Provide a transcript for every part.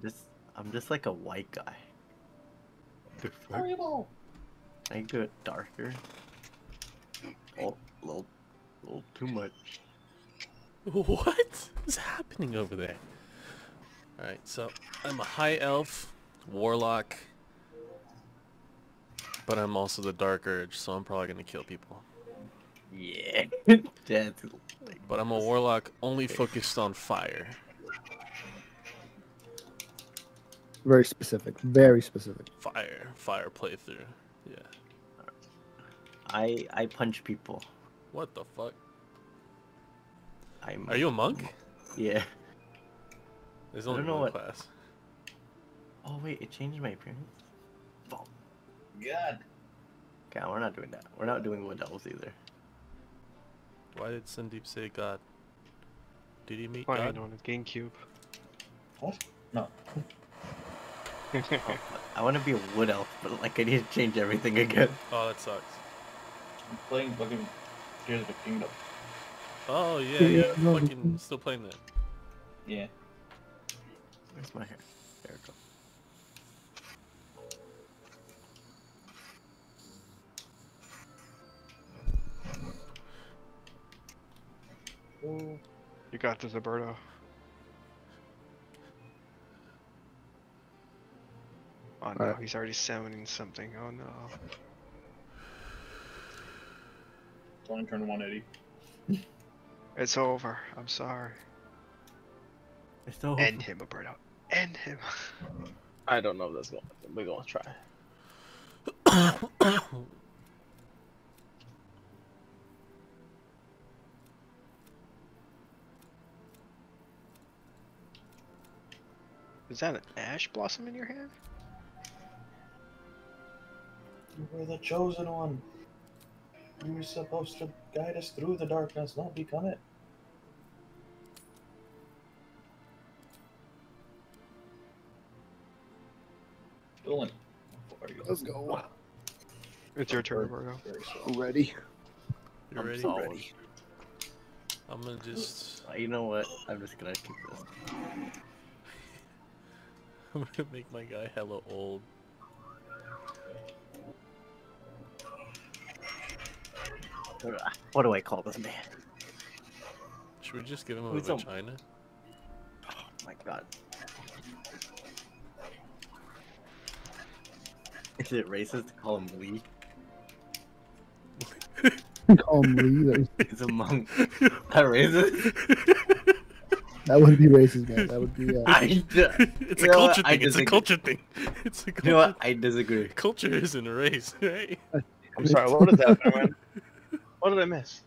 I'm just I'm just like a white guy. The fuck? Fireball! I go darker. Oh, little, little too much. What is happening over there? Alright, so I'm a high elf, warlock, but I'm also the dark urge, so I'm probably gonna kill people. Yeah. But I'm a warlock only focused on fire. Very specific. Very specific. Fire, fire playthrough. Yeah. I I punch people. What the fuck? I'm. Are you a monk? Yeah. There's I only don't one what- class. Oh wait, it changed my appearance. Fuck. God. Okay, we're not doing that. We're not doing wood elves either. Why did Sandeep say God? Did he meet Playing God? on a GameCube. What? No. I want to be a wood elf, but like I need to change everything again. Oh, that sucks. I'm playing fucking Tears of the Kingdom. Oh yeah, Yeah, yeah. no, Fucking still playing that. Yeah. Where's my hair? There it goes. You got this, Alberto. Oh no, Alright. he's already summoning something. Oh no. It's only turned 180. It's over. I'm sorry. It's still End him, Alberto. End him. I don't know if that's going. To We're gonna try. Is that an ash blossom in your hand? You were the chosen one. You were supposed to guide us through the darkness, not become it. Dylan. Let's go. It's your turn, Alberto. Very slow. Ready? You I'm ready? solid. I'm gonna just. Uh, You know what? I'm just gonna keep this. I'm gonna make my guy hella old. What do I call this man? Should we just give him a Who's a- vagina? Oh my god. Is it racist to call him Lee? Call him Lee. That, was- He's a monk. That racist? that would be racist, man. That would be. Uh, I, d- it's You a know what? culture thing. It's a culture thing. It's a you culture. know what? I disagree. Culture isn't a race, right? I'm sorry. What was that, man? What did I miss?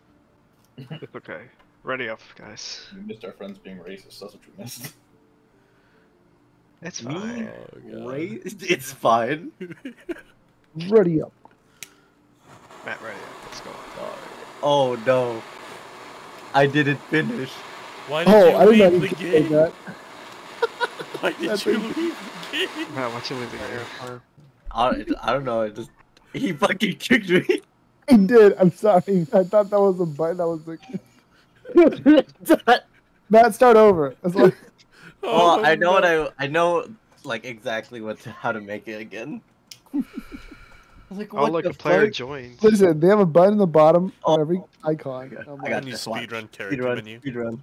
It's okay. Ready up, guys. We missed our friends being racist. That's what we missed. It's Me? fine. Oh, God. Ra- It's fine. ready up. Matt, ready up. Let's go. Oh no. I didn't finish. Why did Oh, you I did not leave the to say game? that. Why did That's you leave the game? Matt, why'd you leave the game? I, I don't know. It just he fucking kicked me. I did. I'm sorry. I thought that was a button. I was like, Matt, start over. That's like, well, Oh, I know what. I I know like exactly what to, how to make it again. I was like, Oh, what look, the a player fuck? joined. listen, they have a button in the bottom Oh. of every icon. Oh I got- I'm I like, got Any this. Watch. speedrun character Speedrun, menu. speedrun,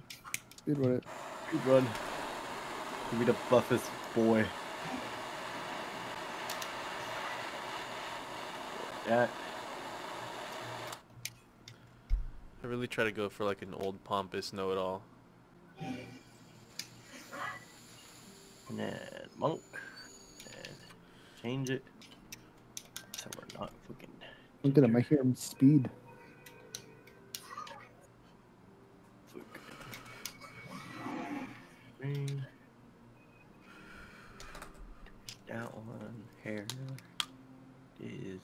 speedrun it. speedrun. Give me the buffest boy. Yeah, I really try to go for like an old pompous know-it-all. and then monk, and change it. So we're not fucking. Look at him. I hear him speed. Green. That one hair is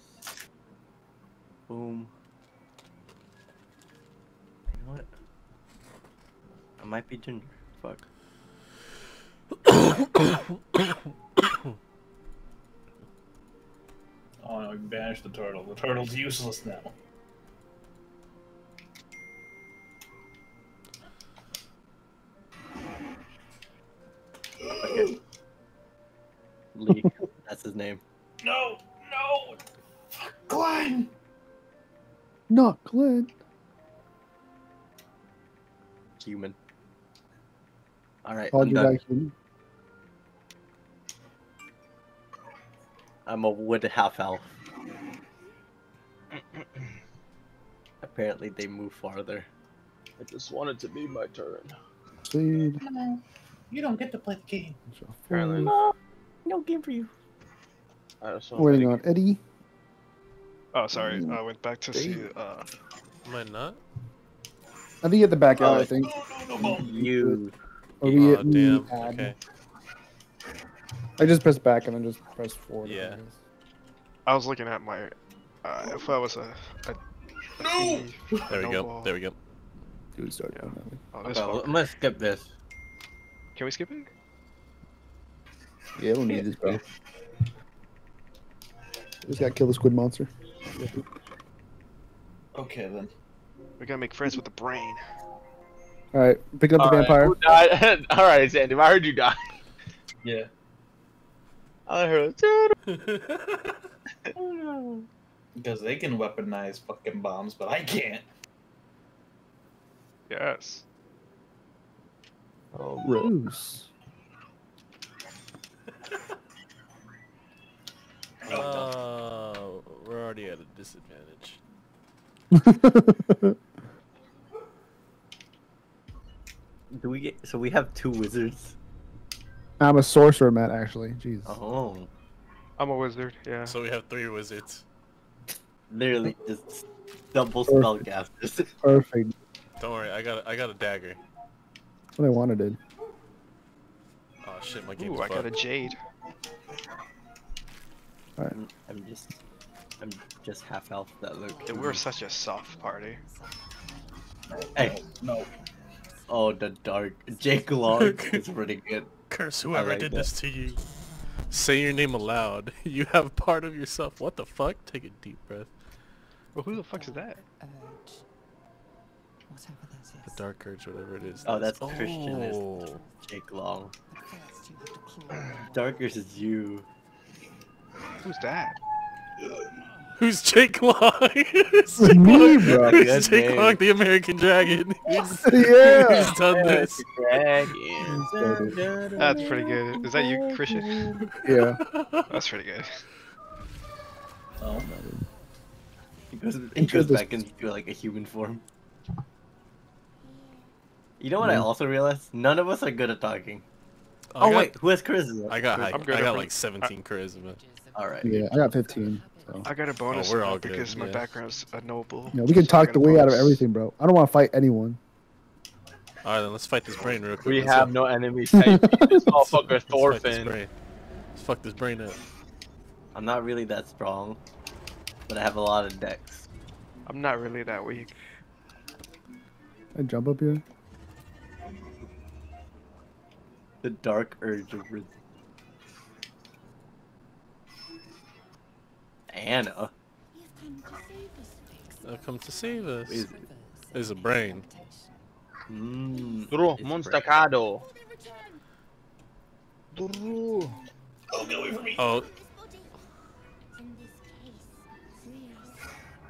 boom what? I might be ginger. Fuck. oh no, we banished the turtle. The turtle's useless now. Lee. That's his name. No! No! Fuck Glenn! Not Glenn. Human. Alright, Called I'm you done. back human. I'm a wood half elf. Apparently they move farther. I just want it to be my turn. Seed. You don't get to play the game. Apparently. No, no game for you. I just want Waiting on Eddie. Oh, sorry. I went back to see. Uh, Am I not? I think at the back out, Oh, I think. No, no, no, no. You. We Oh damn. add. Okay. I just press back and then just press forward. I Yeah. I was looking at my. Uh, if I was a. a, a No! thingy- There we go. noble- There we go. Dude, start Yeah. that way. Oh, Okay, fuck. I'm gonna skip this. Can we skip it? Yeah, we don't need this, bro. Just gotta kill the squid monster. Okay then. We gotta make friends with the brain. All right, pick up the Alright, vampire. who died? Alright, Sandy, I heard you die. Yeah. I heard. Because they can weaponize fucking bombs, but I can't. Yes. Oh, Rose. Oh, oh, we're already at a disadvantage. Do we get? So we have two wizards. I'm a sorcerer, Matt. Actually, jeez. Oh, I'm a wizard. Yeah. So we have three wizards. literally just double Perfect. spellcasters. Perfect. Don't worry, I got I got a dagger. That's what I wanted. Dude. Oh shit, my game's Ooh, I got a fucked. jade. I'm, I'm just, I'm just half health That look. Dude, we're such a soft party. Hey, No. Oh the dark Jake Long is pretty good. Curse whoever like did that. this to you. Say your name aloud. You have part of yourself. What the fuck? Take a deep breath. Well, who the fuck is that? urge. Whatever that is. The dark urge, whatever it is. Oh, that's oh. Christian, is- Oh. Jake Long. But first you have to claw. Darkers is you. Who's that? Who's Jake Long? Who's It's me, bro. Good Who's Jake name. Long, the American Dragon? Who's, yeah. who's done this? Dragon. That's pretty good. Is that you, Christian? Yeah. That's pretty good. Oh. He goes, he goes back into like a human form. You know what I also realized? None of us are good at talking. Oh, I Oh got- wait, who has charisma? I got I'm I got like 17 charisma. All right. Yeah. I got 15. So. I got a oh, bonus we're all that good, because my yeah. background's a noble. Yeah, we can so talk the a way out of everything, bro. I don't want to fight anyone. Alright, then let's fight this brain real quick. we Let's have go. no enemies. Hey, this motherfucker Let's fight this Thorfinn. Let's fuck this brain up. I'm not really that strong, but I have a lot of decks. I'm not really that weak. I jump up here. The dark urge of Riz- Anna. I've come to save us. Is There's a brain. Mm, Duro, it's Monstacado. Duro. Oh, get away from me. Oh,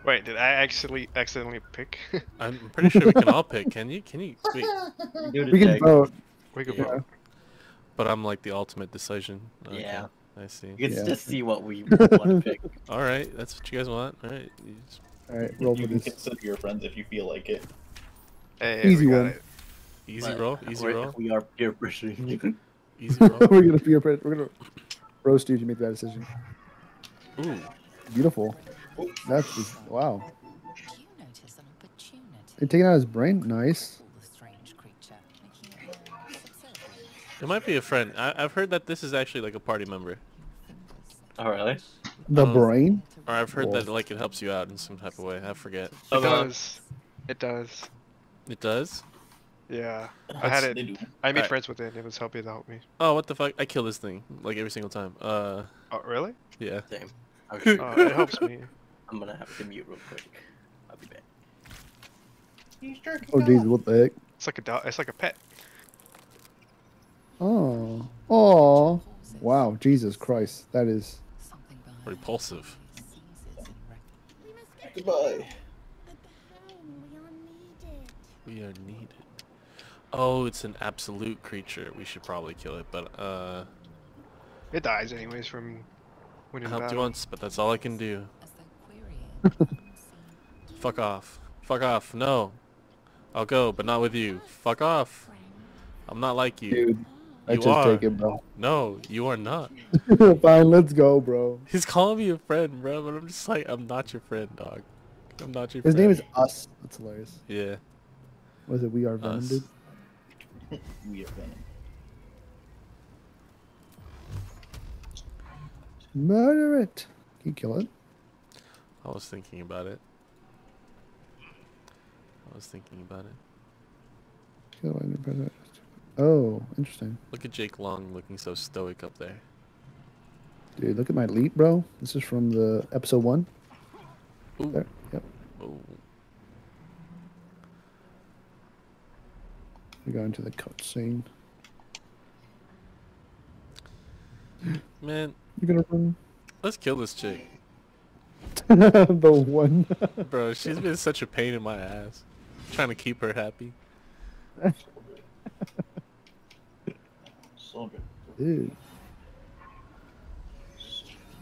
Wait, did I actually accidentally pick? I'm pretty sure we can all pick. Can you? Can you? Wait. do the We can vote. we can Yeah. vote. But I'm like the ultimate decision. Okay, Yeah. I see. You can Yeah. just see what we want to pick. All right, that's what you guys want. All right. you just- All right, roll You with can this. consider your friends if you feel like it. Hey, Easy we got one. it. Easy But roll. Easy we're- roll. We are peer pressuring you. Easy roll. we're gonna be your pres- We're gonna roast you if you make that decision. Ooh. Beautiful. That's just wow. Do you notice an opportunity? You're taking out his brain. Nice. Pull the strange creature, making it. It might be a friend. I, I've heard that this is actually like a party member, Oh really? The Oh. brain. or I've heard that like it helps you out in some type of way. I forget. It Uh, does. It does. It does. Yeah. I had it. do. I made Alright. friends with it. It was helping to help me. Oh, what the fuck? I kill this thing like every single time. Uh, Oh, really? yeah. Same. Okay, Oh, it helps me. I'm gonna have to mute real quick. I'll be back. He's jerking Oh Jesus, what the heck? It's like a dog. It's like a pet. Oh. Oh. Wow, Jesus Christ, that is. Something behind Repulsive. it seizes and rec- Goodbye. We are needed. Oh, it's an absolute creature. We should probably kill it, but uh, It dies anyways from I winning helped you once, but that's all I can do. as though querying. seemed Fuck off. Fuck off. No. I'll go, but not with you. Fuck off. I'm not like you. Dude, I You just are. take it, bro. No, you are not. Fine, let's go, bro. He's calling me a friend, bro, but I'm just like, I'm not your friend, dog. I'm not your friend. His friend. name is Us. That's hilarious. Yeah. Was it We Are Venom, Us. dude? We are venom. Murder it. Can you kill it? I was thinking about it. I was thinking about it. Kill it and it. Oh, interesting. Look at Jake Long looking so stoic up there. Dude, look at my leap, bro. This is from the episode one. Ooh. There. Yep. Ooh. We go into the cutscene. Man, You're gonna run let's kill this chick. the one. Bro, she's been such a pain in my ass. Trying to keep her happy. Soldier. Dude.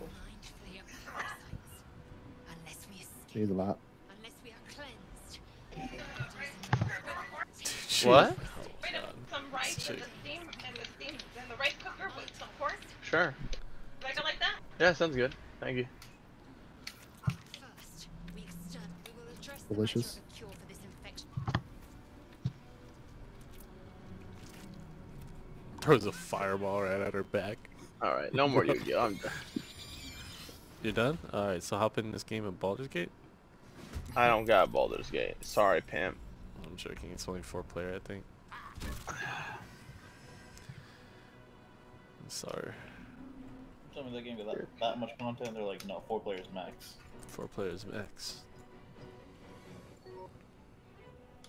mindfully of the parasites. Unless we escape, He's a lot. unless we are cleansed. She- What? Wait a some rice and the steam and the steam and the rice cooker with some pork. Sure. Like it like that? Yeah, sounds good. Thank you. First, we we will address the Delicious. matter of a cure for this infection. Throws a fireball right at her back. Alright, no more Yu-Gi-Oh! I'm done. You're done? Alright, so hop in this game of Baldur's Gate? I don't got Baldur's Gate. Sorry, pimp. I'm joking, it's only four player, I think. I'm sorry. Tell me that game got that, that much content. They're like, no, four players max. Four players max.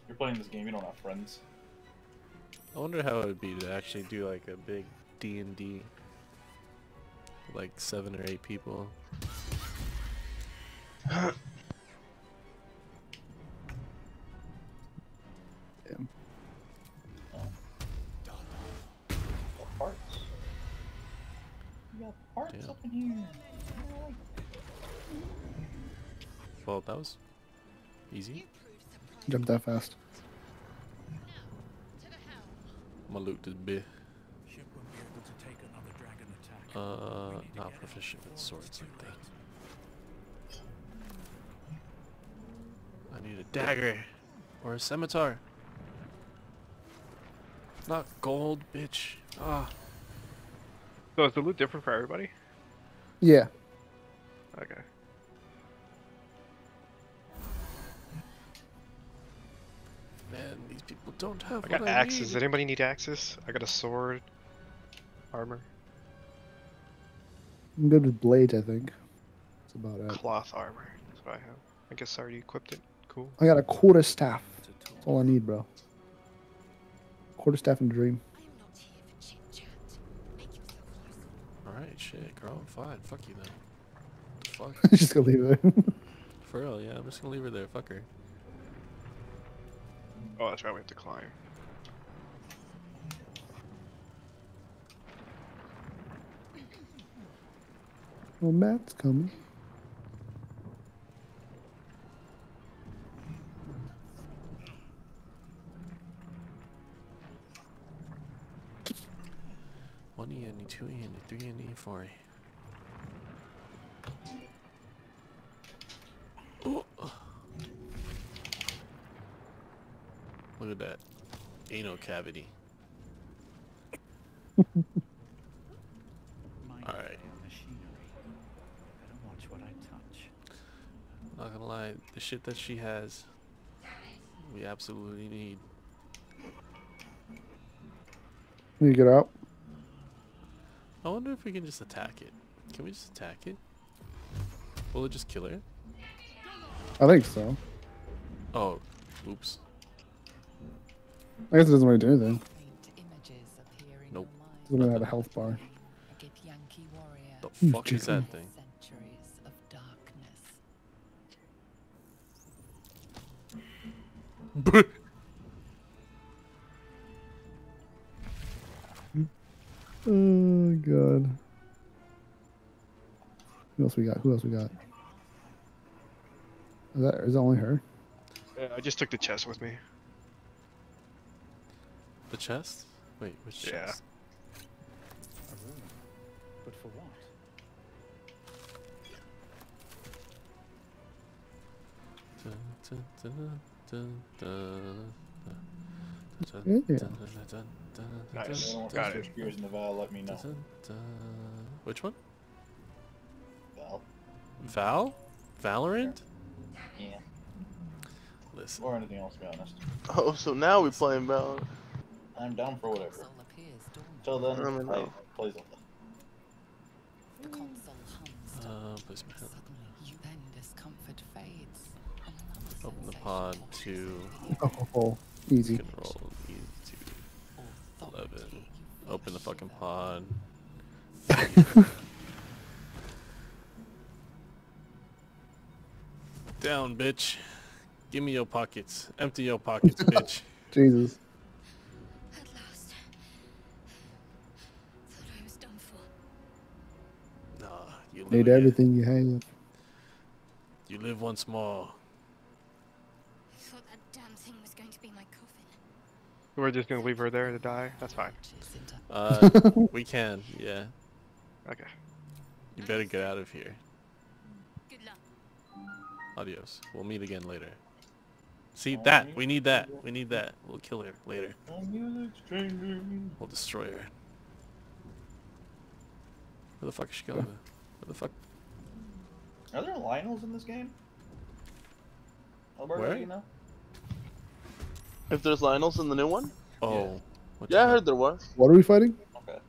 You're playing this game. You don't have friends. I wonder how it would be to actually do like a big D and D, like seven or eight people. Parts. You got parts Yeah. up in here. Well, that was easy. Jump that fast. I'm gonna loot this bit. Uh, not proficient with swords like that. I need a dagger or a scimitar. Not gold, bitch. Ah, So is the loot different for everybody? Yeah. Okay. man, these people don't have. I what got I axes. need. Does anybody need axes? I got a sword. Armor. I'm good with blades, I think. That's about it. Cloth armor. That's what I have. I guess I already equipped it. Cool. I got a quarter staff. That's all I need, bro. Quarter staff and dream. I am not here for chit chat. Make yourself useful. All right, shit, girl, I'm fine. Fuck you then. Fuck. Just gonna leave her. For real, yeah. I'm just gonna leave her there. Fuck her. Oh, that's right. We have to climb. well, Matt's coming. One E and two E and three and four E. Ooh. Look at that. Anal cavity. Alright. Not gonna lie, the shit that she has, we absolutely need. You get out. I wonder if we can just attack it. Can we just attack it? Will it just kill her? I think so. Oh, oops. I guess it doesn't really do anything. Faint images appear in Nope. your. Doesn't really have a health bar. Get You hmm, fuck is that thing? Centuries of darkness. Oh god. Who else we got? Who else we got? Is that is that only her? Yeah, I just took the chest with me. The chest? Wait, which Yeah. chest? A room. But for what? Nice. Got it. gears in the Val, let me know. dun, dun. Which one? Val. Val? Valorant? Yeah. Listen. Or anything else, to be honest. Oh, so now we're playing Valorant. I'm down for whatever. Console appears dormant. Till then, I don't I know. play Zelda. The console hums Uh, dull. place my hand. Suddenly, then discomfort fades. Open the pod to Oh, oh, oh. easy. you can roll E to 11. Open the fucking pod. Down, bitch. Give me your pockets. Empty your pockets, bitch. Jesus. Need again. everything you have. You live once more. I thought that damn thing was going to be my coffin. We're just gonna leave her there to die. That's fine. Uh, we can, yeah. Okay. You better get out of here. Good luck. Adios. We'll meet again later. See that? We need that. We need that. We'll kill her later. We'll destroy her. Where the fuck is she going? Where the fuck? Are there Lionels in this game? Alberto, Where? you know? If there's Lionels in the new one? Oh. what Yeah, I heard there was. What are we fighting? Okay.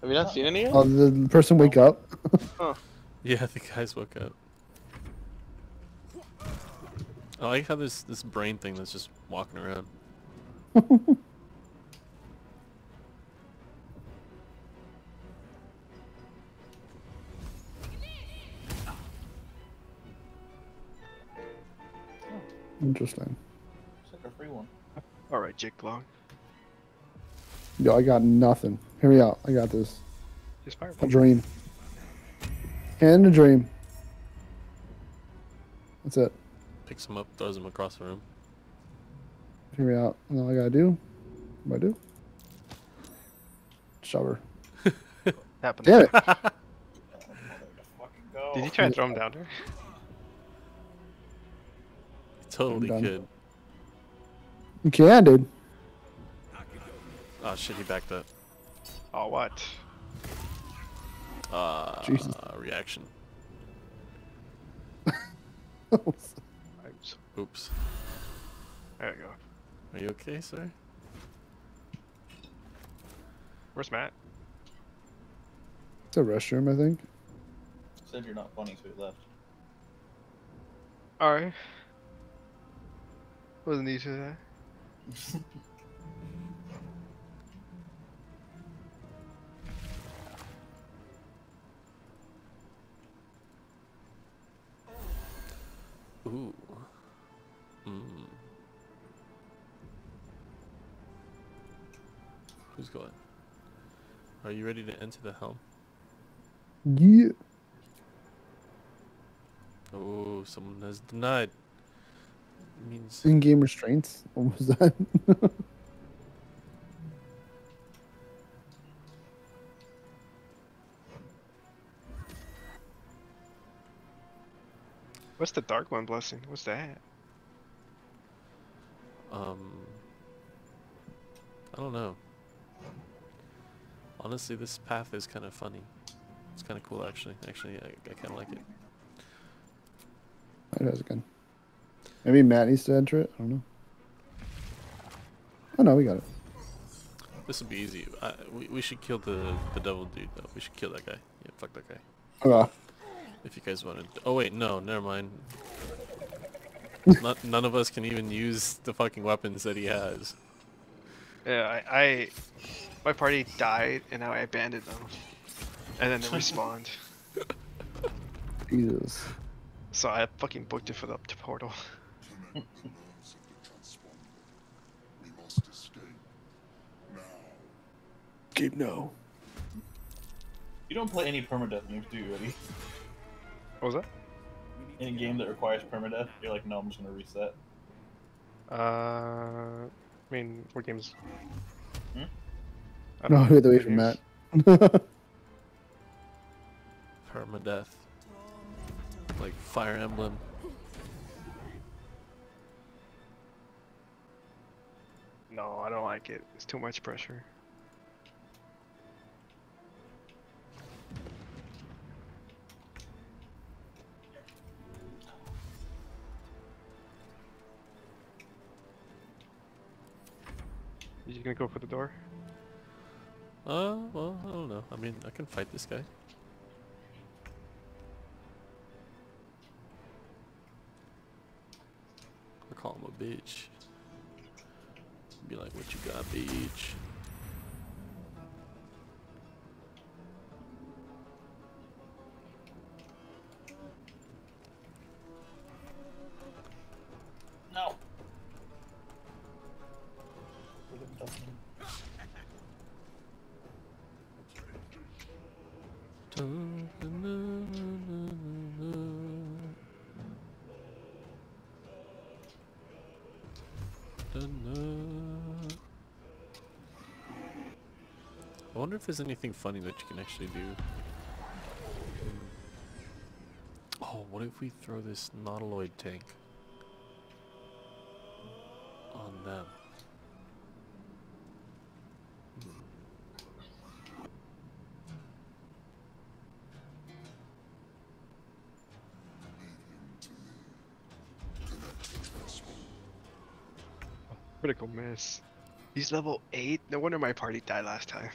Have you not seen any yet? Oh, the person wake up. Yeah, the guys woke up. I like how there's this brain thing that's just walking around. Interesting. It's like a free one. Alright, Jake Long. Yo, I got nothing. Hear me out. I got this. Just fire. A dream. And a dream. That's it. Picks him up, throws him across the room. Hear me out. And all I gotta do. What do I do? Shove her. Happened. Damn it. Did you try to throw him down there? Totally could. You can, dude. Oh shit, he backed up. Oh, what? Uh, Jesus. reaction. Oops. Oops. There you go. Are you okay, sir? Where's Matt? It's a restroom, I think. Said you're not funny, so he left. Alright. Wasn't easy to that. Ooh. Mm. Who's going? Are you ready to enter the helm? Yeah. Oh, someone has denied. Means In-game restraints. What was that? What's the Dark One blessing? What's that? Um, I don't know. Honestly, this path is kind of funny. It's kind of cool, actually. Actually, I, I kind of like it. That was good. Maybe Matt needs to enter it. I don't know. Oh no, we got it. This would be easy. I, we, we should kill the the devil dude though. We should kill that guy. Yeah, fuck that guy. Okay. If you guys wanted. Oh wait, no, never mind. Not, none of us can even use the fucking weapons that he has. Yeah, I, I my party died and now I abandoned them. and then they respawned. Jesus. So I fucking booked it for the portal. Keep no. You don't play any permadeath games, do you, Eddie? What was that? Any game that requires permadeath, you're like, no, I'm just gonna reset. Uh, I mean, what games? Hmm? I No, don't get know, away what from games? that. Permadeath. Like Fire Emblem. No, I don't like it. It's too much pressure. You gonna go for the door? Uh, well, I don't know. I mean, I can fight this guy. I call him a bitch. Be like, what you got, beach? No. I wonder if there's anything funny that you can actually do. Oh, what if we throw this Nautiloid tank on them? Critical miss. He's level 8? No wonder my party died last time.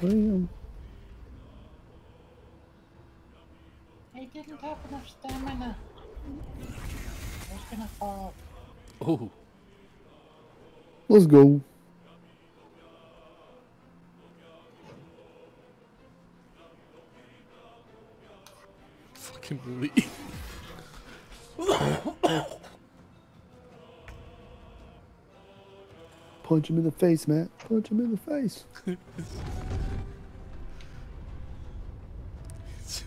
Damn. I didn't have enough stamina. I was gonna fall. Oh, Let's go. Punch him in the face, Matt. Punch him in the face. It's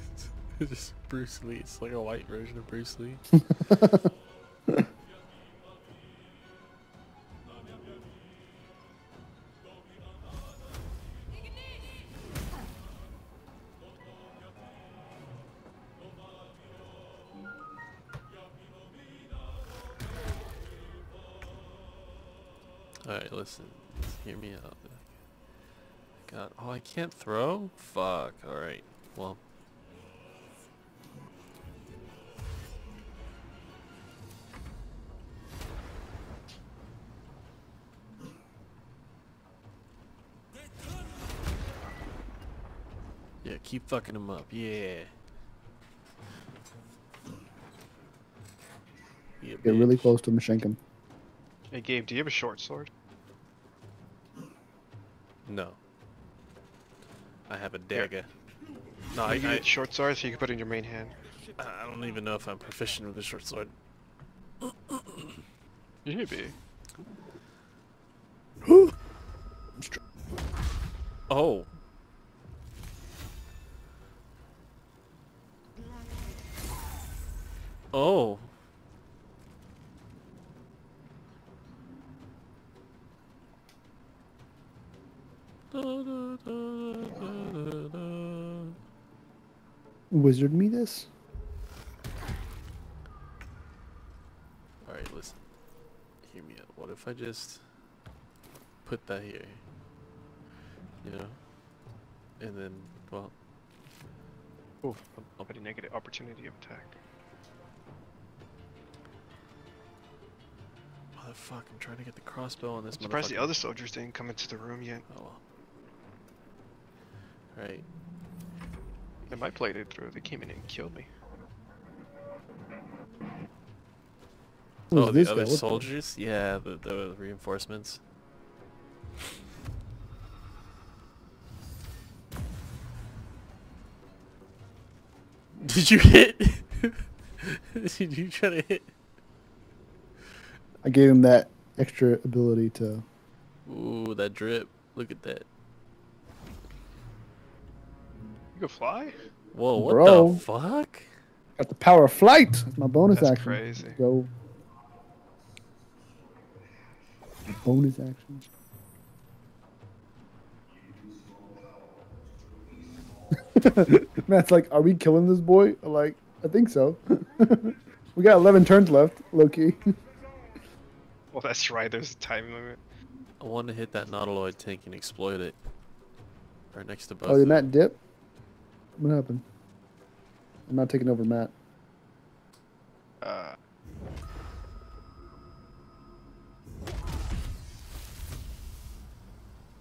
just Bruce Lee. It's like a white version of Bruce Lee. Alright, listen. Hear me out. God, oh, I can't throw? Fuck. Alright. Well. Yeah, keep fucking him up. Yeah. Yeah, Get really close to him and shank him. Hey Gabe, do you have a short sword? No. I have a Here. dagger. No, I I, short sword so you can put it in your main hand. I don't even know if I'm proficient with a short sword. You should be. Oh. Wizard me this? Alright, listen. Hear me out. What if I just put that here? You know? And then, well, Ooh, a negative opportunity of attack. motherfuck, I'm trying to get the crossbow on this I'm surprised the other soldiers didn't come into the room yet. Oh well. Right. And my plate it through. They came in and killed me. Who's oh, this the guy? other What the- soldiers? Yeah, the, the reinforcements. Did you hit? Did you try to hit? I gave him that extra ability to. Ooh, that drip. Look at that. Can fly? Whoa, what Bro. the fuck? Got the power of flight. That's my bonus That's action. crazy. Go. Bonus action. Matt's like, are we killing this boy? I'm like, I think so. we got 11 turns left, Loki. Well, that's right. There's a time limit. I want to hit that Nautiloid tank and exploit it. Right next to both. oh, did of them. Matt dip? What happened? I'm not taking over Matt. Uh,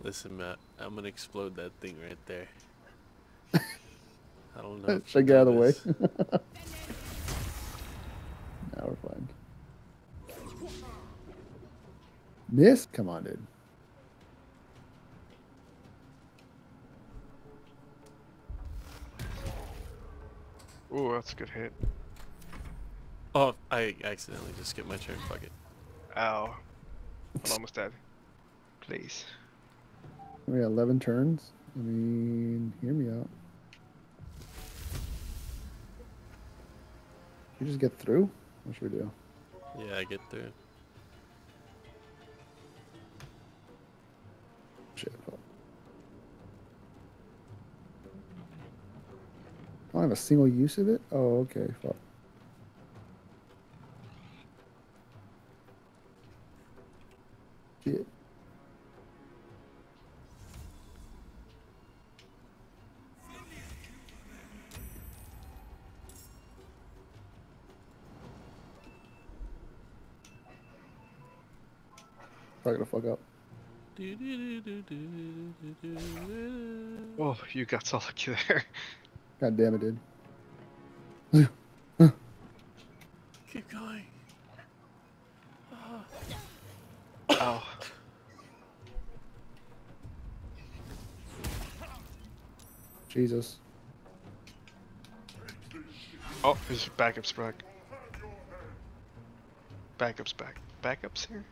Listen, Matt, I'm gonna explode that thing right there. I don't know. if Should I get out of the way? now we're fine. Miss? Come on, dude. Ooh, that's a good hit. Oh, I accidentally just skipped my turn. Fuck it. Ow. I'm almost dead. Please. We got 11 turns. I mean, hear me out. You just get through? What should we do? Yeah, I get through. I don't have a single use of it? Oh, okay. Fuck. Shit. Probably gonna fuck up. Oh, you got so lucky there. God damn it, dude. Keep going. Oh. Ow. Jesus. Oh, his backup's back. Backup's back. Backup's here?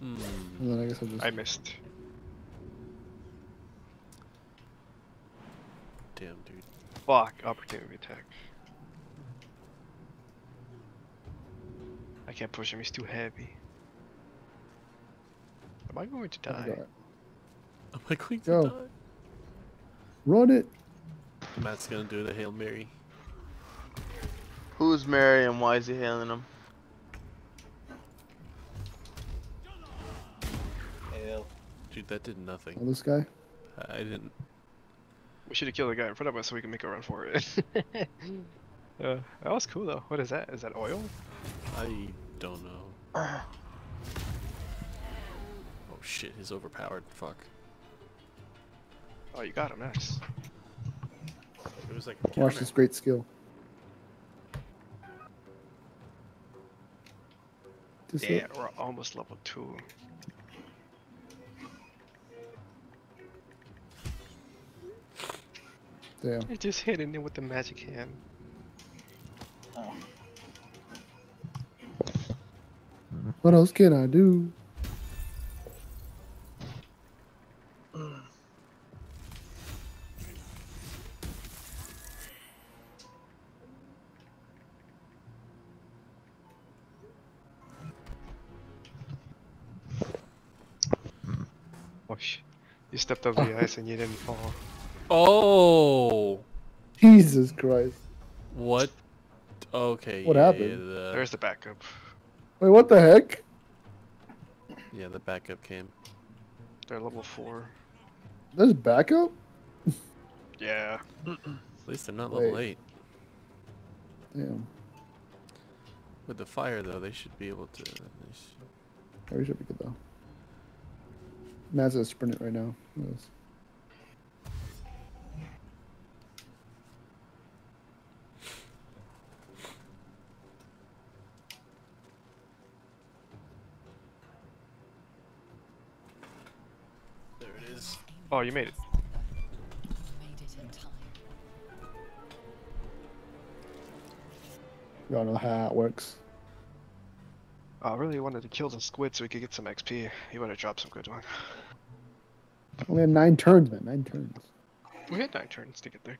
Hmm. And then I guess I'll just. I missed. Damn, dude. Fuck, opportunity attack. I can't push him, he's too heavy. Am I going to die? forgot. Am I going to Go. die? Run it! Matt's gonna do the Hail Mary. Who's Mary and why is he hailing him? Hail. Dude, that did nothing. Oh, this guy? I I didn't. We should have killed the guy in front of us so we can make a run for it. uh, that was cool though. What is that? Is that oil? I don't know. Oh shit, he's overpowered. Fuck. Oh, you got him, nice. It was like. Watch this great skill. This Yeah, it? we're almost level 2. Damn. You're just hitting it with the magic hand. Oh. What else can I do? Stepped over the ice and you didn't fall. Oh! Jesus Christ. What? Okay. What yeah, happened? The, There's the backup. Wait, what the heck? yeah, the backup came. They're level 4. There's backup? Yeah. At least they're not level Wait. 8. Damn. With the fire, though, they should be able to. they sh- Yeah, we should be good though. Matt's gonna sprint it right now. There it is. Oh, you made it. Made it in time. We all know how it works. Oh, I really wanted to kill the squid so we could get some XP. He You better drop some good one. Only had nine turns, man. Nine turns. We had nine turns to get there.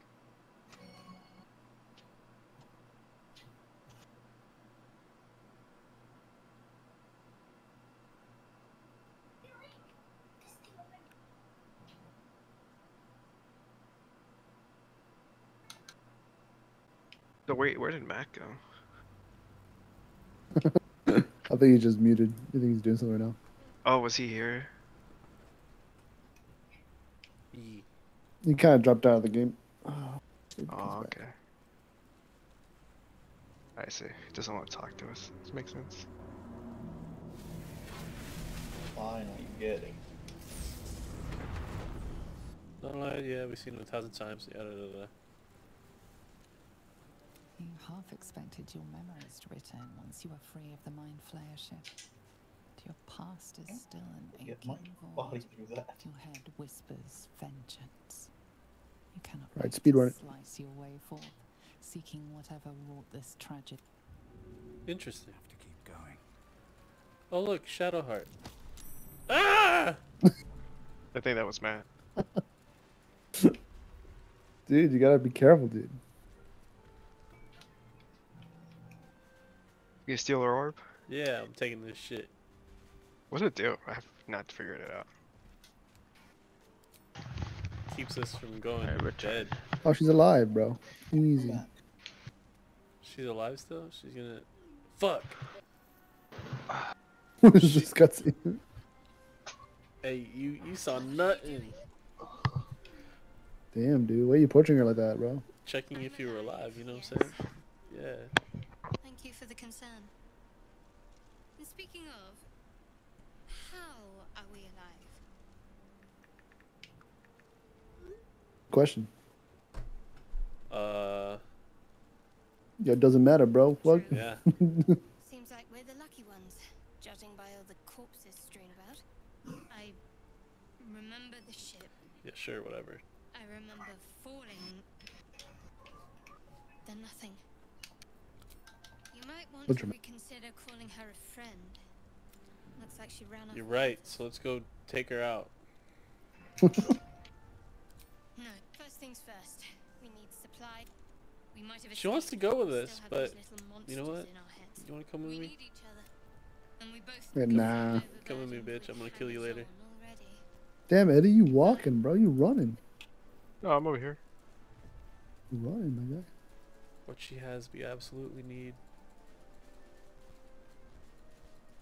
So wait, where did Matt go? I think he's just muted. I think he's doing something right now. Oh, was he here? He kind of dropped out of the game. Oh, Oh, okay. I see. He doesn't want to talk to us. This makes sense. Finally getting. Not lie, yeah, we've seen it a thousand times. Yada yada. yada. You half expected your memories to return once you were free of the Mind Flayer ship. Your past is still an Get my aching body void. through that. Your head whispers vengeance. You cannot Right, wait to speedrun it. slice your way forth, seeking whatever wrought this tragedy. Interesting. Have to keep going. Oh look, Shadowheart. Ah! I think that was Matt. Dude, you gotta be careful, dude. You steal her orb? Yeah, I'm taking this shit. What did it do? I have not figured it out. Keeps us from going I dead. Oh, she's alive, bro. Easy. She's alive still? She's gonna. Fuck! What is this cutscene? Hey, you you saw nothing. Damn, dude. Why are you portraying her like that, bro? Checking if you were alive, you know what I'm saying? Yeah. Thank you for the concern. And speaking of, how are we alive? Question. Uh, Yeah, it doesn't matter, bro. What? yeah. Seems like we're the lucky ones, judging by all the corpses strewn about. I remember the ship. Yeah, sure, whatever. I remember falling. Then nothing. You might want What's to your- reconsider calling her a friend. Looks like she ran off. You're right, so let's go take her out. No, first things first. We need supply. We might have She wants to go with us, but you know what? in our heads. You wanna come with we me? need each other. And we both Yeah, nah. Come with me, bitch. I'm gonna kill you later. already. Damn, Eddie, you walking, bro. You running. No, I'm over here. You running, my guy. What she has, we absolutely need.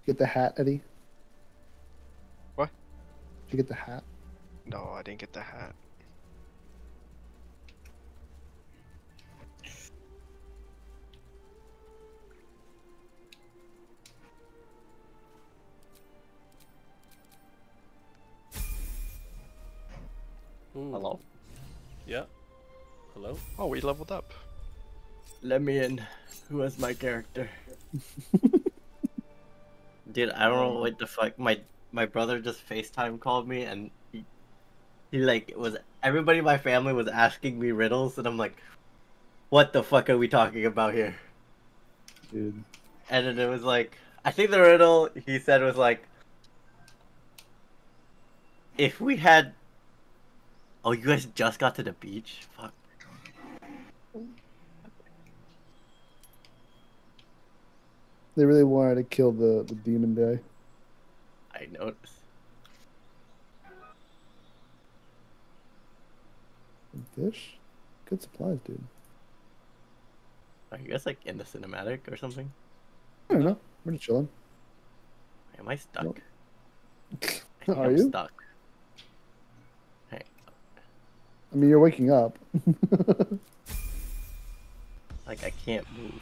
Get the hat, Eddie. What? Did you get the hat? No, I didn't get the hat. Ooh. Hello? Yeah. Hello? Oh, we leveled up. Let me in. Who is my character? Dude, I don't know um, what the fuck. My my brother just FaceTime called me and he, he like was everybody in my family was asking me riddles and I'm like, what the fuck are we talking about here? Dude. And then it was like, I think the riddle he said was like, if we had. Oh, you guys just got to the beach? Fuck. They really wanted to kill the, the demon guy. I noticed. Fish? Good supplies, dude. Are you guys like in the cinematic or something? I don't know. We're just chilling. Am I stuck? Nope. I Are I'm you? stuck. Hey, I mean, you're waking up. like I can't move.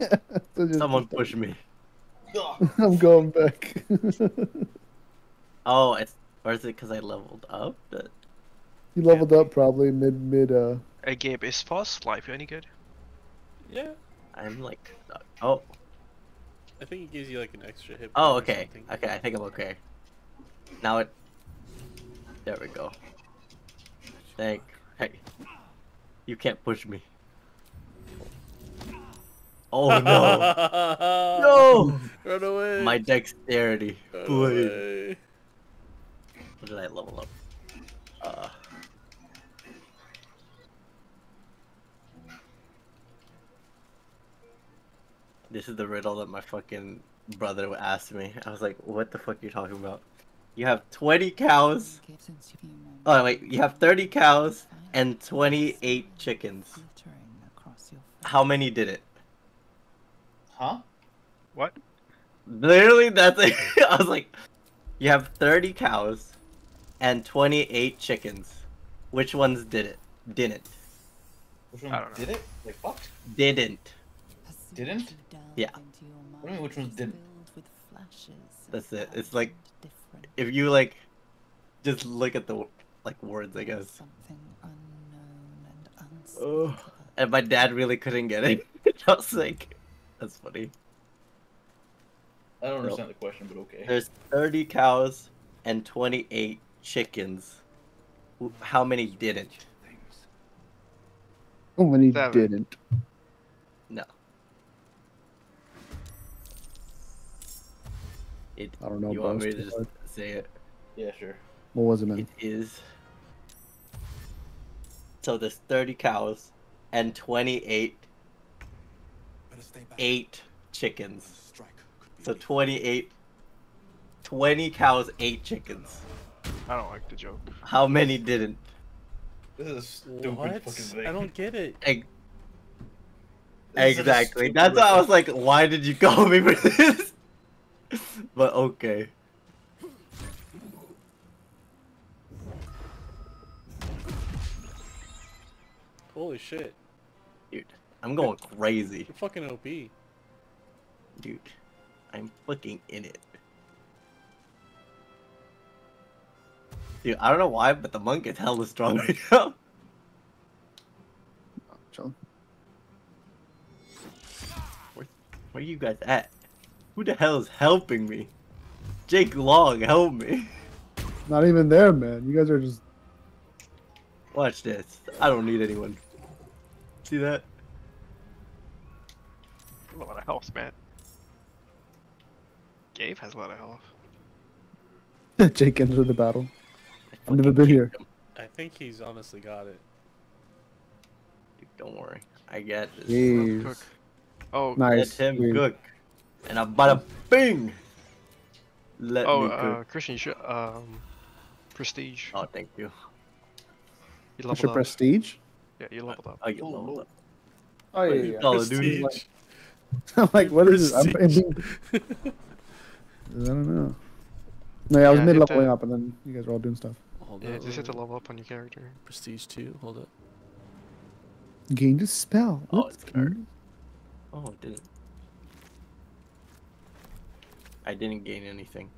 So just- Someone push me. I'm going back. Oh, it's or is it because I leveled up? That- You leveled up probably mid mid. Uh, Hey Gabe, is Pause Life any good? Yeah. I'm like, stuck. oh, I think it gives you like an extra hit. oh, okay, okay. I think I'm okay. Now it. There we go. Thank. Hey, you can't push me. Oh no! No! Run away! My dexterity. Run Please. away. What did I level up? Uh. This is the riddle that my fucking brother asked me. I was like, what the fuck are you talking about? You have 20 cows. Oh, wait. You have 30 cows and 28 chickens. How many did it? Huh? What? Literally, that's it. I was like, you have 30 cows and 28 chickens. Which ones did it? Didn't. Which one I don't know. did it? Like fucked? Didn't. Didn't? Yeah. What do you mean which ones didn't? That's it. It's like, if you like, just look at the like words, I guess. Ugh. And my dad really couldn't get it. I was like, that's funny. I don't understand the question, but okay. There's 30 cows and 28 chickens. How many didn't? oh, many Seven. didn't. No. It, I don't know, You want me to just hard. say it? Yeah, sure. What was it, man? It is. So there's 30 cows and 28 eight chickens. So 28 20 cows, 8 chickens. I don't like the joke. How many didn't? This is a stupid What? fucking thing. I don't get it. Ex- This is such a Exactly. That's why I was like, why did you call me for this? but okay. Holy shit. Dude, I'm going crazy. You're fucking OP. Dude, I'm fucking in it. Dude, I don't know why, but the monk is hella strong right now. Chill. Where are you guys at? Who the hell is helping me? Jake Long, help me. Not even there, man. You guys are just. Watch this. I don't need anyone. See that? A lot of health, man. Gabe has a lot of health. Jake entered the battle. I've never been here. I think he's honestly got it. Dude, don't worry. I got this. Jeez. Cook. Oh, Nice. Let him Sweet. cook. And I bada bing! Let oh, me cook. uh, Christian, you should, um, prestige. Oh, thank you. You What's leveled your up. prestige? Yeah, you leveled up. Oh, you Oh, leveled no. up. Oh yeah, What yeah. you yeah. I'm like, what is this? I'm, I'm being, I don't know. No, yeah, I was Yeah, mid hit leveling the- up, and then you guys were all doing stuff. Hold Yeah, up. just hit to level up on your character. Prestige 2. Hold up. Gained a spell. Oh, What's it's hard. gained? Oh, it didn't. I didn't gain anything.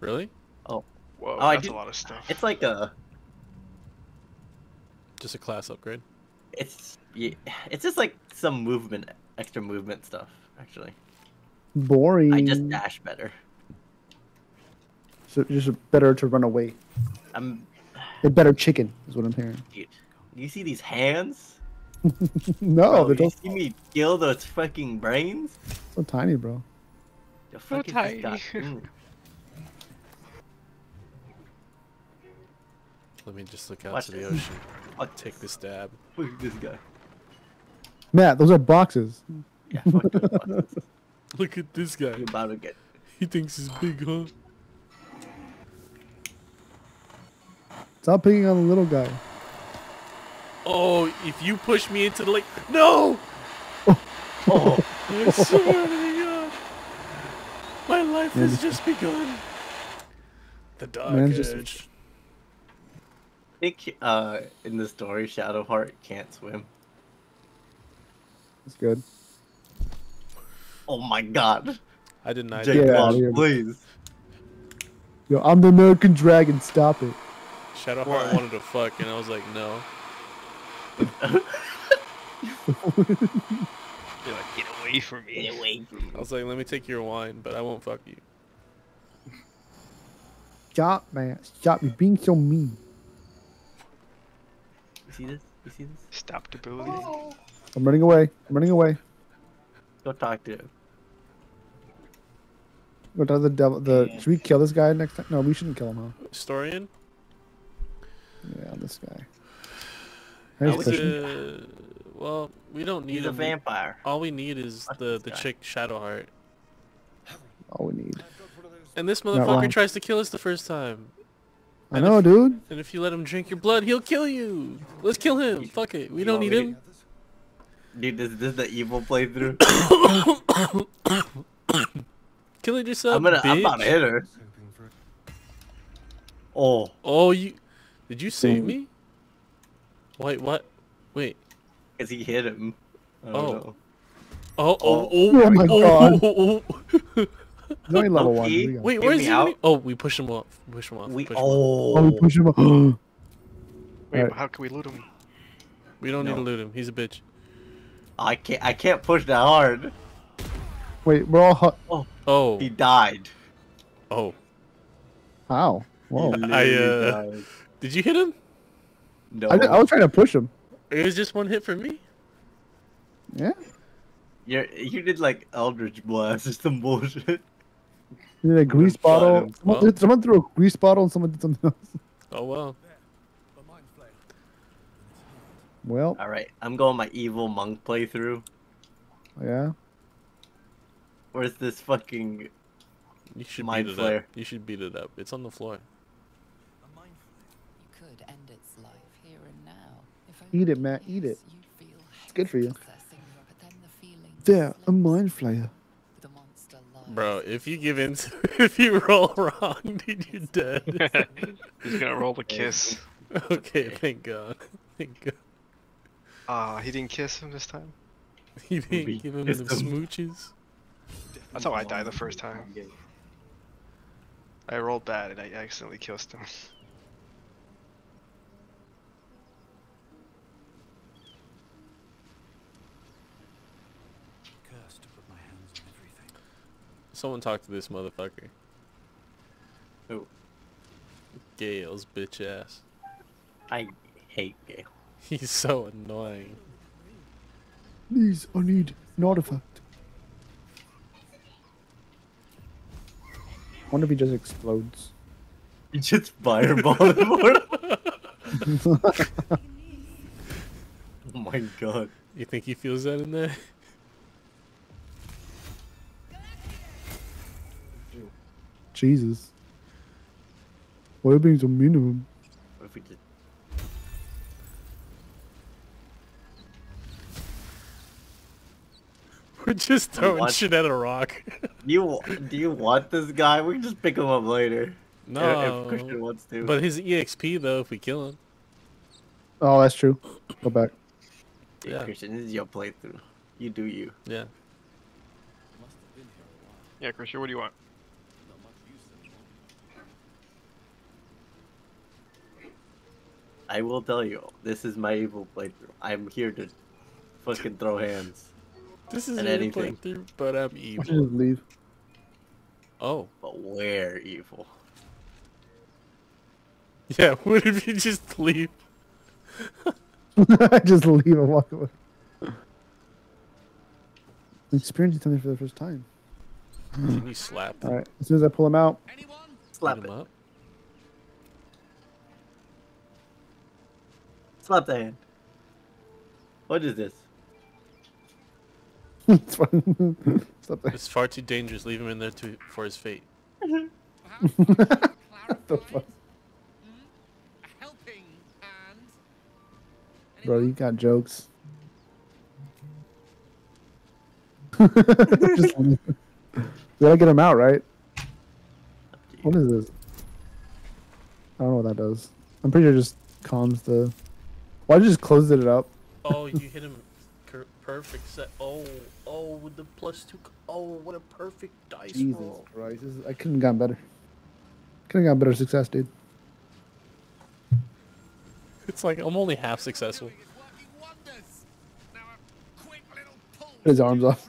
Really? Oh. Whoa, Oh, I that's did- a lot of stuff. It's like a. Just a class upgrade. It's yeah, it's just like some movement, extra movement stuff. Actually, Boring. I just dash better. So just better to run away. I'm. A better chicken is what I'm hearing. Dude, you see these hands? no, Bro, they're you see me kill those fucking brains? so tiny, bro. The So fuck is tiny. Mm. Let me just look out Watch to the ocean. I'll Take this dab. Look at this guy. Matt, those are boxes. Yeah, fuck. Look at this guy. You're about to get. He thinks he's big, huh? Stop picking on the little guy. Oh, if you push me into the lake. No! Oh, I swear to God. My life Man, has just begun. The dark Man, just- edge. I think uh, in the story, Shadowheart can't swim. It's good. Oh my god. I denied Jake Get that. out of here. please. Yo, I'm the American Dragon. Stop it. Shadowheart What? wanted to fuck, and I was like, no. You're like, get away from me. Get away from me. I was like, let me take your wine, but I won't fuck you. Stop, man. Stop. You're being so mean. You see this? You see this? Stop the bullying. Oh. I'm running away. I'm running away. Go talk to him. Go talk to the devil. The should we kill this guy next time? No, we shouldn't kill him. Huh? Historian? Yeah, this guy. Nice. Uh, well, we don't need He's a him. vampire. All we need is Fuck the the guy. chick Shadowheart. All we need. And this motherfucker tries to kill us the first time. I And know, if- dude. And if you let him drink your blood, he'll kill you. Let's kill him. Fuck it. We don't need me him. Dude, this, this is the evil playthrough. Kill it yourself. I'm gonna. I'm bitch. about to hit her. Oh, Oh, you. Did you save Ooh. me? Wait, what? Wait. cause he hit him. Oh. know. Oh, oh, Oh. oh, Oh my oh, God. oh, oh. oh. He's only level one. Low-key. Here we go. Wait, where's he? out. Oh, we push him off. Push him off. We push him off. oh. Oh, we push him. up. Wait, Alright. but how can we loot him? We don't need to loot him. He's a bitch. I can't. I can't push that hard. Wait, we're all. Hu- Oh. oh. He died. Oh. How? Whoa. I, uh. Did you hit him? No. I, I was trying to push him. It was just one hit for me. Yeah. You're, you did like Eldritch Blast or some bullshit. He did a grease bottle. Someone, Well. someone threw a grease bottle and someone did something else. Oh well. Well, All right, I'm going my evil monk playthrough. yeah. Where's this fucking? You should Mind beat it Flayer. up. You should beat it up. It's on the floor. You could end its life here and now. If Eat it, Matt, eat it. feel It's good for you. possessing you, but then the feeling There, a mind flayer. The monster lies Bro, if you give in, to, if you roll wrong, dude, you're dead. He's gonna roll the kiss. okay, thank God. Thank God. Ah, he didn't kiss him this time. He didn't Be give him kissed them him. smooches. That's how I died the first time. I rolled bad and I accidentally kissed him. Cursed to put my hands on everything. Someone talk to this motherfucker. Who? Gale's bitch ass. I hate Gale. He's so annoying. Please, I need an artifact. wonder if he just explodes. You just fireball him. oh my god. You think he feels that in there? Jesus. Why are you being so mean to him? What if we just We're just throwing What? shit at a rock. do you do you want this guy? We can just pick him up later. No. If Christian wants to. But his EXP though, if we kill him. Oh, that's true. Go back. Hey, yeah. Christian, this is your playthrough. You do you. Yeah. Yeah, Christian, what do you want? I will tell you, this is my evil playthrough. I'm here to fucking throw hands. This is And your anything. playthrough, but I'm evil. just leave? Oh. But where evil? Yeah, what if you just leave? I just leave and walk away. Experiencing something for the first time. Can you slap All right. As soon as I pull him out, Slap him it. up? Slap the hand. What is this? It's fine. Stop there. It's far too dangerous. Leave him in there to for his fate. What the fuck? Bro, you got jokes. Just leave. we gotta get him out, right? What is this? I don't know what that does. I'm pretty sure it just calms the. Why did you just close it up? Oh, you hit him perfect set. Oh, oh, with the plus two. Oh, what a perfect dice Jesus roll. Christ, is, I couldn't have gotten better. Could have got better success, dude. It's like I'm only half successful. Put his arms off.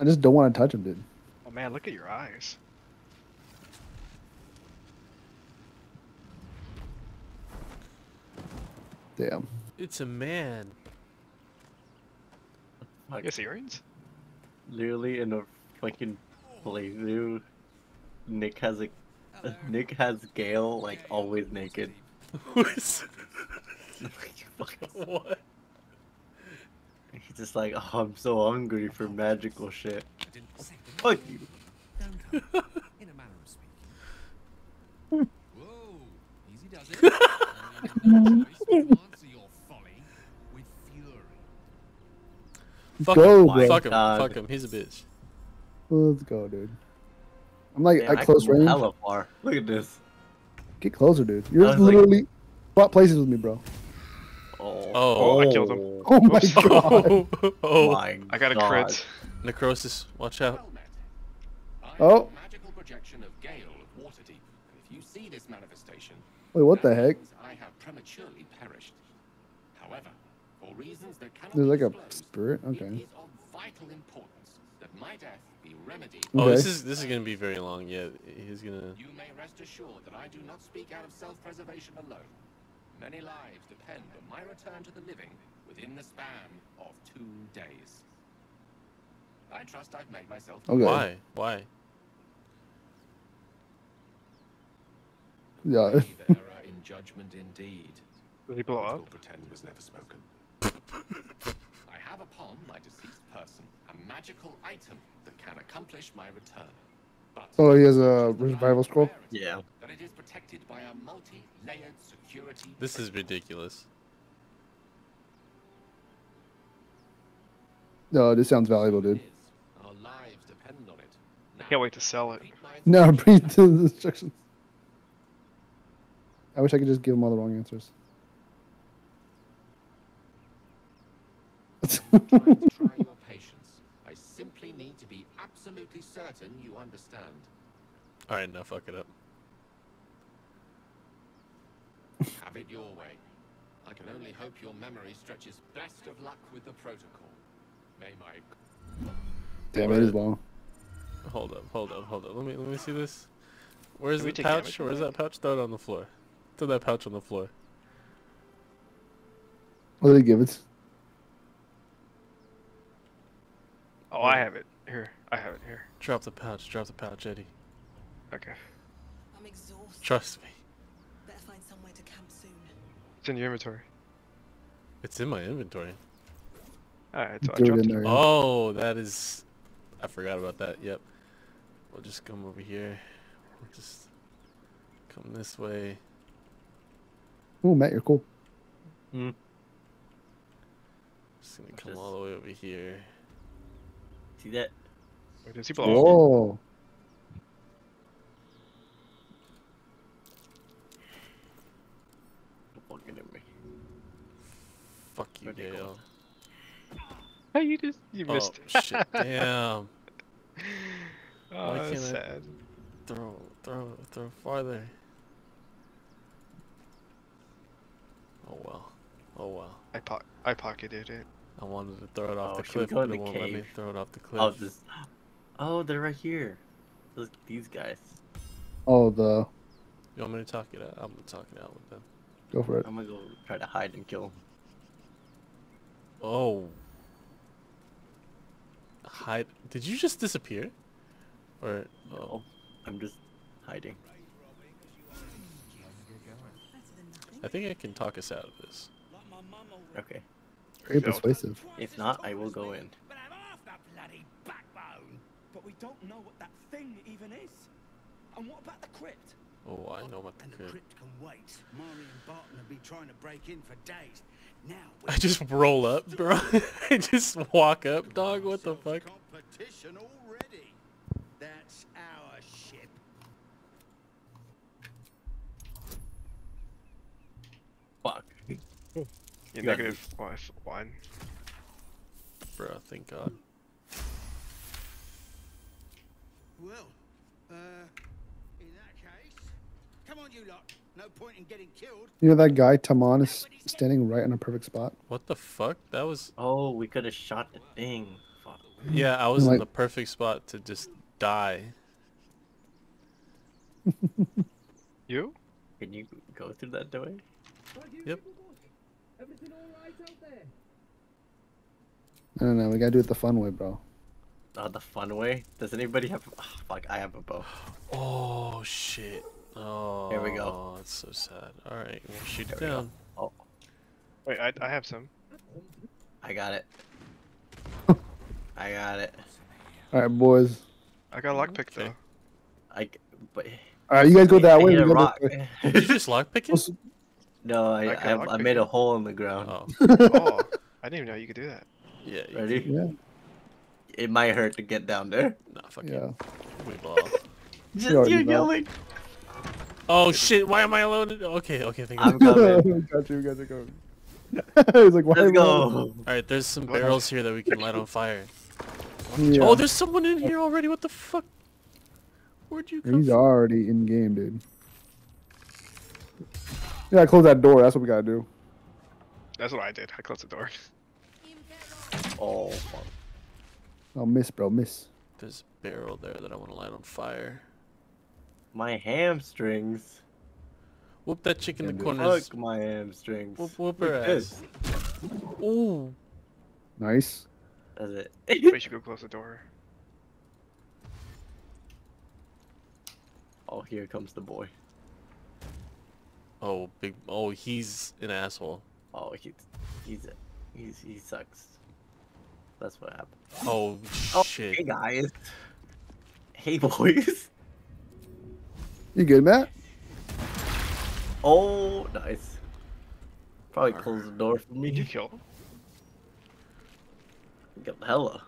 I just don't want to touch him, dude. Oh man, look at your eyes. Damn. It's a man. I guess earrings. Literally in a fucking playthrough, Nick has a Nick has Gale like always naked. Who's- what? He's just like, oh, I'm so hungry for magical shit. Fuck you. In a manner of speaking. Hmm. Whoa, easy does it. Only choice to answer your folly with fury. Fuck Go, him. bro. Fuck him. God. Fuck him. He's a bitch. Let's go, dude. I'm like Damn, at I close can range. Hella far. Look at this. Get closer, dude. You're I was like- literally swap places with me, bro. Oh. oh, Oh. I killed him. Oh my Oops. god. oh, my I got a God. crit. necrosis. Watch out. Well met. I Oh. magical projection of Gale of Waterdeep. If you see this manifestation, Wait, what the heck? I have prematurely perished. However, for reasons that cannot There's be like a spirit? it Okay. vital importance that my death be remedied. Oh, Okay. this is this is gonna be very long. Yeah, he's gonna. You may rest assured that I do not speak out of self-preservation alone. Many lives depend on my return to the living within the span of two days. I trust I've made myself Okay. Why? Why? Yeah. Grave error in judgment indeed. Did he blow up? pretend was never spoken. I have upon my deceased person a magical item that can accomplish my return. But Oh, he has a revival scroll? Yeah. That it is protected by a multi-layered security. This is ridiculous. No, this sounds valuable, dude. Our lives depend on it. I can't wait to sell it. Repeat my No, breathe to the instructions. I wish I could just give him all the wrong answers. I'm trying to try your patience. I simply need to be absolutely certain you understand. All right, now fuck it up. Have it your way. I can only hope your memory stretches best of luck with the protocol. May my Damn, it is long. Hold up, hold up, hold up. Let me let me see this. Where's Can the pouch? Where's that pouch? Throw it on the floor. Throw that pouch on the floor. What did he give it? Oh, I have it. Here. I have it here. Drop the pouch. Drop the pouch, Eddie. Okay. I'm exhausted. Trust me. Better find somewhere to camp soon. It's in your inventory. It's in my inventory. Alright, so I dropped it. there. yeah. Oh, that is. I forgot about that. Yep. We'll just come over here. We'll just come this way. Oh, Matt, you're cool. Hmm. Just gonna come all the way over here. See that? Wait, does he blow up? Whoa. At me. Fuck you, Dale. Gale. Hey, you just you Oh missed. shit! oh, Damn. Why that's can't I- sad. Throw, throw, throw farther. Oh well. Oh well. I po I pocketed it. I wanted to throw it off Oh, the cliff, go but in it won't let me cave? throw it off the cliff. Oh, this. Oh, they're right here. Those, these guys. Oh, the. You want me to talk it out? I'm gonna talk it out with them. Go for it. I'm gonna go try to hide and kill them. Oh. Hide. Did you just disappear? Or oh, No, I'm just hiding. I think I can talk us out of this. Okay. Very Failed. persuasive. If not, I will go in. But I'm half the bloody backbone. But we don't know what that thing even is. And what about the crypt? Oh, I know about the And the crypt. crypt can wait. Mari and Barton have been trying to break in for days. Now I just roll up, bro. I just walk up, dog. What the fuck? competition already. That's our ship. Fuck. You got negative one. one. Bro, thank God. Well, Uh, in that case, come on, you lot. No point in getting killed. You know that guy Taman is standing right in a perfect spot. What the fuck? That was. Oh, we could have shot the thing. Fuck. Yeah, I was in the perfect spot to just die. You? Can you go through that door? Yep. I don't know. We gotta do it the fun way, bro. Oh, the fun way. Does anybody have? Oh, fuck, I have a bow. Oh shit. Oh. Here we go. Oh that's so sad. All right, we'll shoot it There we go. down. Oh, Wait, I, I have some. I got it. I got it. All right, boys. I got a lockpick Okay. though. I. But. All right, you guys go that I way. hit we a go rock. way. Did you just lockpick it? No, I, I I, I, made a hole in the ground. Oh. oh, I didn't even know you could do that. Yeah. you- Ready? Yeah. It might hurt to get down there. Nah, fuck Yeah. it. We blow off. Just already you know. yelling. Oh shit! Why am I alone? Okay, okay, thank I'm you. coming. got you. You guys are going. He's like, why Let's am I- go. All right, there's some barrels here that we can light on fire. Yeah. Oh, there's someone in here already. What the fuck? Where'd you come He's from? already in game, dude. Yeah, close that door. That's what we gotta do. That's what I did. I closed the door. Oh, fuck. Oh, miss, bro, miss. There's a barrel there that I want to light on fire. My hamstrings. Whoop that chick in the Yeah, dude. corner. Fuck my hamstrings. Whoop, whoop Look her ass. Ooh. Nice. That's it. We should go close the door. oh, here comes the boy. Oh, big. Oh, he's an asshole. Oh, he's he's he's he sucks. That's what happened. Oh, Oh, shit. hey guys. Hey boys. You good, Matt? Oh, nice. Probably close the door for Did you kill him? Got hella.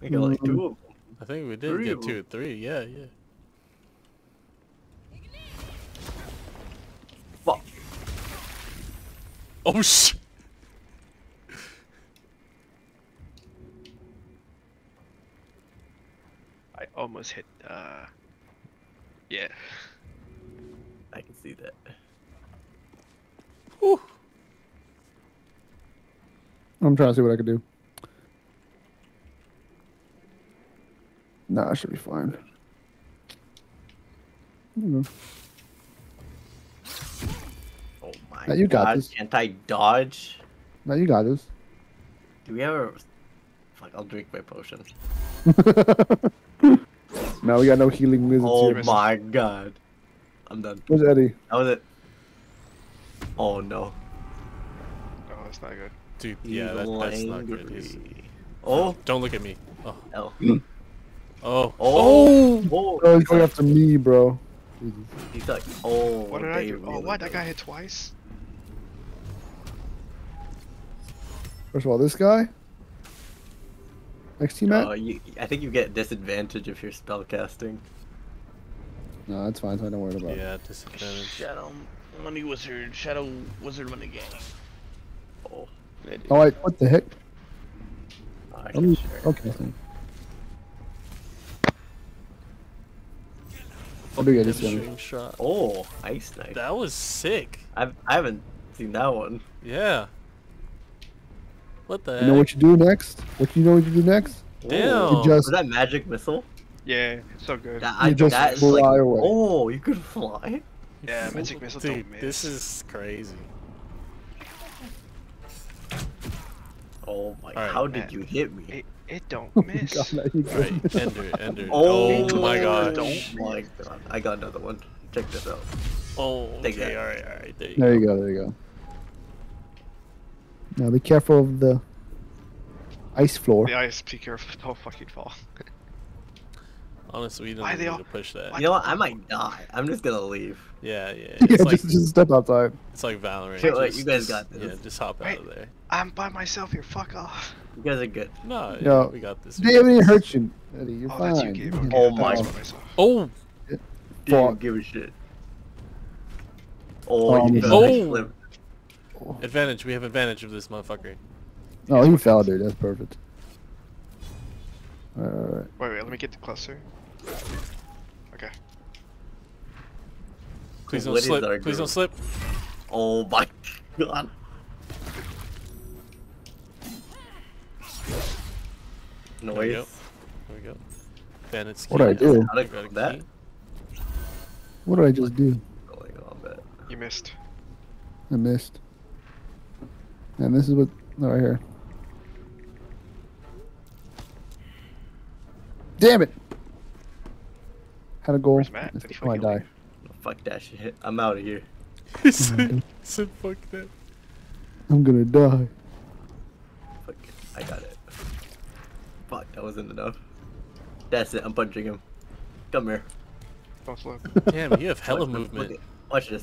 We got like two of them. I think we did Three get two two, three. Yeah, yeah. Fuck. Oh sh. I almost hit. uh Yeah. I can see that. Whew. I'm trying to see what I can do. Nah, I should be fine. I don't know. My Now you got god. this. Can't I dodge? Now you got this. Do we ever Fuck, I'll drink my potion. now we got no healing wizards Oh here. my god. I'm done. Where's Eddie? That was it. Oh no. Oh, that's not good. Dude, yeah, that, that's not good. angry. He's- oh. oh. Don't look at me. Oh. Oh. Oh. Oh. Oh. Oh. Oh, he's going after me, bro. He's like, oh. What did I do? Oh, what? That did. guy hit twice? First of all, this guy. Next team, Matt. Uh, you, I think you get disadvantage if you're spellcasting. No, that's fine. So I don't worry about it. Yeah, disadvantage. Shadow Money Wizard, Shadow Wizard Money Gang. Oh. Oh, wait, what the heck? I Um, can share. okay. I'll do get this one. Shot. Oh, ice knife. That was sick. I've, I haven't seen that one. Yeah. What the You heck? know what you do next? What you know what you do next? Damn. You just Was that magic missile? Yeah, so good. That, I, You just that is fly like, away. Oh, you could fly? Yeah, magic missile Dude, don't miss. this is crazy. Oh my, Alright, how man. did you hit me? It, it don't miss. now you good. Alright, Ender, Ender. Oh, Oh, my Oh gosh. my god. I got another one. Check this out. Oh, okay, alright, alright. There you There go. you go. There you go. Now be careful of the ice floor. The ice, be careful, don't fucking fall. Honestly, we didn't Why need they all- to push that. You know what? I might die. I'm just gonna leave. Yeah, yeah. yeah, like just, just step outside. it's like Valorant. Shit, wait, just- you guys got this. Yeah, just hop out of there. I'm by myself here, fuck off. You guys are good. No, Yo, yeah, we got this. They haven't even hurt you, Eddie. You're Oh, fine. that's you, Gabe. You Okay, can Oh I get my- thought I off. was by myself. Oh, Didn't give a shit. Oh, oh you. Oh. Flip. advantage. We have advantage of this motherfucker. Oh, he fell, dude. That's perfect. Alright, alright, alright. Wait, wait, let me get the cluster. Okay. Please don't What is our slip. Please don't slip. Oh my god. There we Noise. go. There we go. Bandit's What did I do? How to You got a that? What did I just do? Going on, but You missed. I missed. And this is what no, right here. Damn it! Had a goal. Where's Matt? Missed Did he it. I fucking die. leave? fuck that shit. I'm out of here. He said, he said, fuck that. I'm gonna die. Fuck it. I got it. Fuck, that wasn't enough. That's it. I'm punching him. Come here. Don't slow. Damn, you have hella Look, look, movement. Look it. Watch this.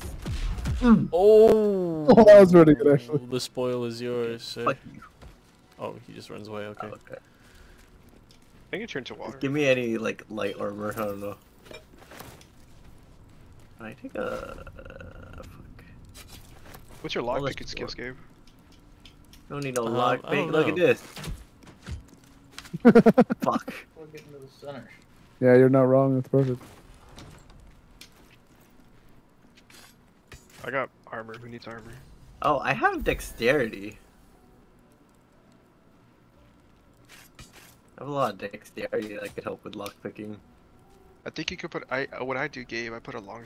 Oh. Oh, that was really good, actually. The spoil is yours, sir. Fuck you. Oh, he just runs away. Okay. Okay. I think it turned to water. Give me any like light armor. I don't know. Can I take a? Uh, fuck. What's your Oh, let's lockpicking skills, Gabe? Don't need no Um, lock I pick. don't Look at this. Fuck. We're getting to the center. Yeah, you're not wrong. That's perfect. I got armor. Who needs armor? Oh, I have dexterity. I have a lot of dexterity that could help with lock picking. I think you could put. I uh, what I do, Gabe. I put a long,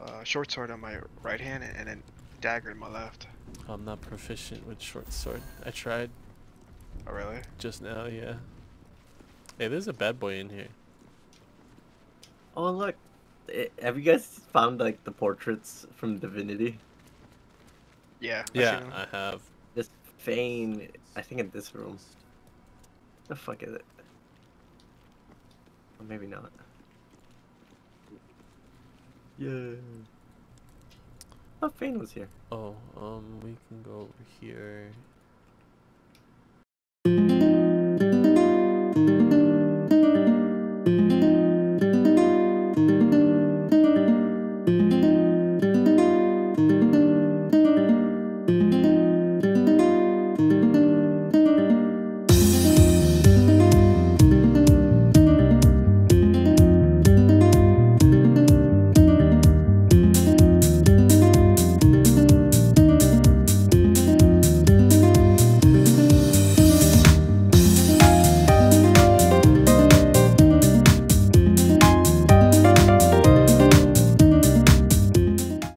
uh, short sword on my right hand and then dagger in my left. I'm not proficient with short sword. I tried Oh really? just now, yeah. Hey, there's a bad boy in here. Oh look, Eh, have you guys found like the portraits from Divinity? Yeah. Yeah, seen 'em. I have. This Fane, I think in this room. The fuck is it? Or maybe not. Yeah. Oh, Fane was here. Oh, um, we can go over here.